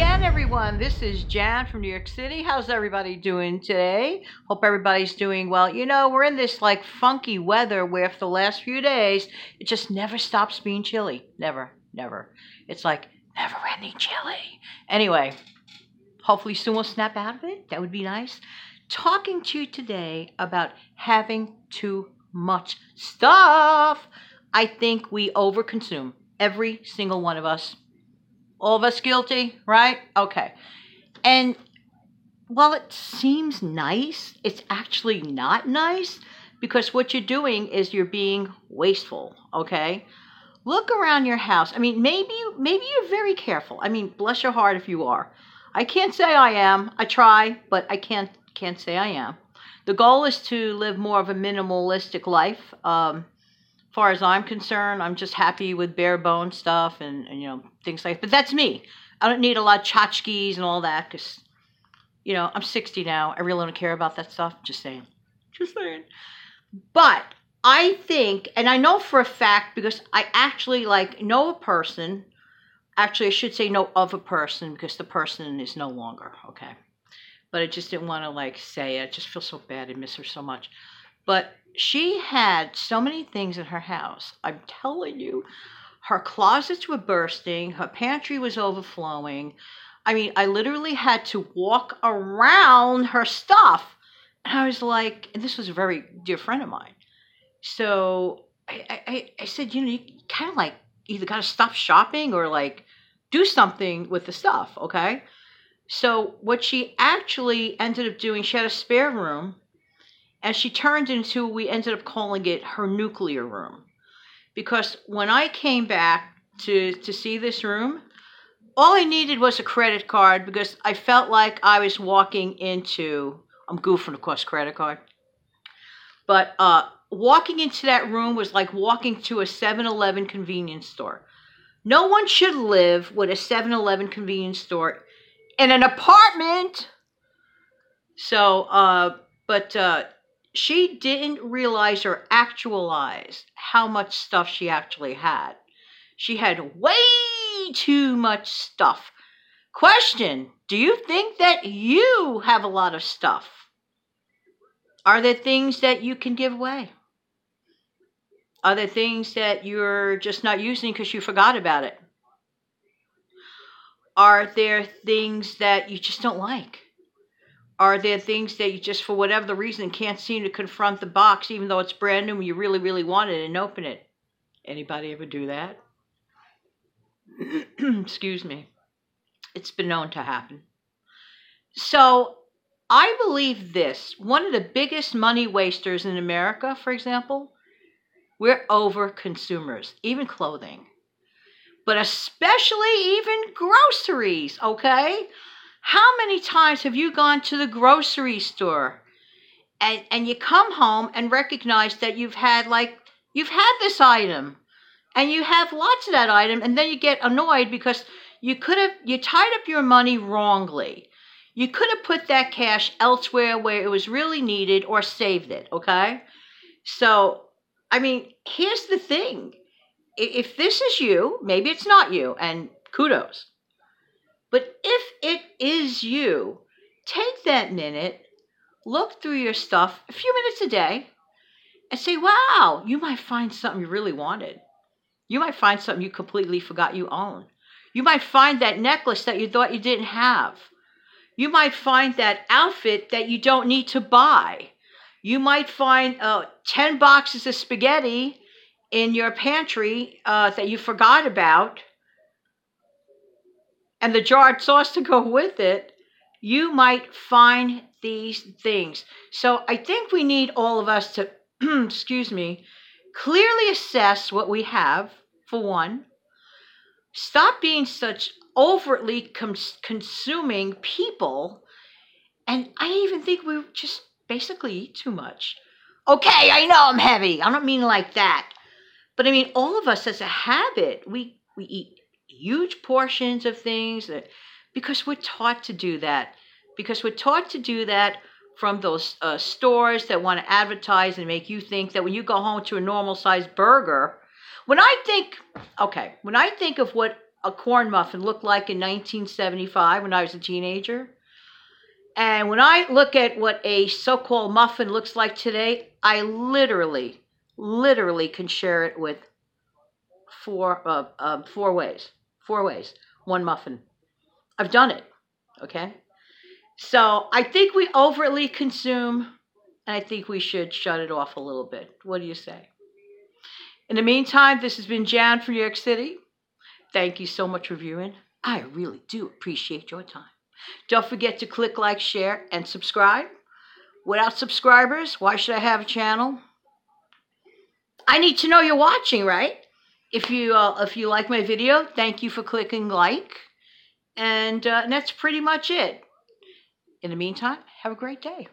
again, everyone. This is Jan from New York City. How's everybody doing today? Hope everybody's doing well. You know, we're in this like funky weather where for the last few days, it just never stops being chilly. Never, never. It's like never ending chilly. Anyway, hopefully soon we'll snap out of it. That would be nice. Talking to you today about having too much stuff. I think we overconsume. Every single one of us all of us guilty, right? Okay. And while it seems nice, it's actually not nice because what you're doing is you're being wasteful, okay? Look around your house. I mean, maybe maybe you're very careful. I mean, bless your heart if you are. I can't say I am. I try, but I can't can't say I am. The goal is to live more of a minimalistic life. Um, far as I'm concerned, I'm just happy with bare bone stuff and, and you know things like. That. But that's me. I don't need a lot of tchotchkes and all that because, you know, I'm 60 now. I really don't care about that stuff. Just saying. Just saying. But I think, and I know for a fact because I actually like know a person. Actually, I should say know of a person because the person is no longer okay. But I just didn't want to like say it. I just feel so bad. I miss her so much. But she had so many things in her house. I'm telling you, her closets were bursting, her pantry was overflowing. I mean, I literally had to walk around her stuff. And I was like, and this was a very dear friend of mine. So I, I, I said, you know, you kind of like either got to stop shopping or like do something with the stuff, okay? So what she actually ended up doing, she had a spare room and she turned into we ended up calling it her nuclear room. Because when i came back to to see this room all i needed was a credit card because i felt like i was walking into i'm goofing of course credit card. But uh walking into that room was like walking to a 7-eleven convenience store. No one should live with a 7-eleven convenience store in an apartment. So uh but uh she didn't realize or actualize how much stuff she actually had. She had way too much stuff. Question Do you think that you have a lot of stuff? Are there things that you can give away? Are there things that you're just not using because you forgot about it? Are there things that you just don't like? Are there things that you just, for whatever the reason, can't seem to confront the box, even though it's brand new and you really, really want it, and open it? Anybody ever do that? Excuse me. It's been known to happen. So I believe this one of the biggest money wasters in America, for example, we're over consumers, even clothing, but especially even groceries, okay? How many times have you gone to the grocery store and, and you come home and recognize that you've had like you've had this item and you have lots of that item and then you get annoyed because you could have you tied up your money wrongly. You could have put that cash elsewhere where it was really needed or saved it, okay? So, I mean, here's the thing. If this is you, maybe it's not you, and kudos. But if it is you, take that minute, look through your stuff a few minutes a day, and say, wow, you might find something you really wanted. You might find something you completely forgot you own. You might find that necklace that you thought you didn't have. You might find that outfit that you don't need to buy. You might find uh, 10 boxes of spaghetti in your pantry uh, that you forgot about and the jarred sauce to go with it, you might find these things. So I think we need all of us to, excuse me, clearly assess what we have, for one. Stop being such overtly consuming people. And I even think we just basically eat too much. Okay, I know I'm heavy. I don't mean like that. But I mean, all of us as a habit, we, we eat huge portions of things that, because we're taught to do that. Because we're taught to do that from those uh, stores that want to advertise and make you think that when you go home to a normal sized burger, when I think, okay, when I think of what a corn muffin looked like in 1975 when I was a teenager. And when I look at what a so called muffin looks like today, I literally, literally can share it with four, uh, uh, four ways. Four ways. One muffin. I've done it. Okay? So I think we overtly consume, and I think we should shut it off a little bit. What do you say? In the meantime, this has been Jan from New York City. Thank you so much for viewing. I really do appreciate your time. Don't forget to click like, share, and subscribe. Without subscribers, why should I have a channel? I need to know you're watching, right? If you uh, if you like my video, thank you for clicking like, and, uh, and that's pretty much it. In the meantime, have a great day.